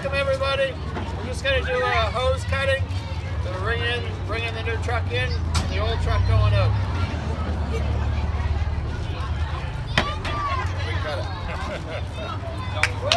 welcome everybody. We're just gonna do a hose cutting. to we're bringing, bringing the new truck in and the old truck going out. We cut it.